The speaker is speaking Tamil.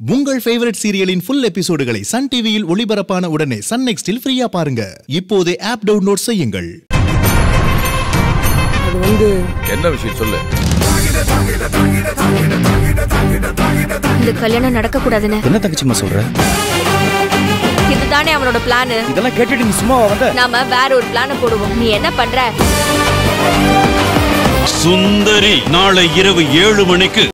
உங்கள் ஃபேவரட் சீரியலின் ஃபுல் எபிசோடுகளை சன் டிவியில் ஒளிபரப்பான உடனே சன் நெக்ஸ்டில் ஃப்ரீயா பாருங்க. இப்போதே ஆப் டவுன்லோட் செய்யுங்கள். அது வந்து என்ன விஷயம் சொல்லு. இந்த கல்யாணம் நடக்க கூடாதுன்னு என்ன தங்கச்சிமா சொல்ற? இதுதானே அவனோட பிளான் இதெல்லாம் கேட்டுட்டு நீ சும்மா வந்த? நாம வேற ஒரு பிளான போடுவோம். நீ என்ன பண்ற? சுந்தரி நாளை இரவு ஏழு மணிக்கு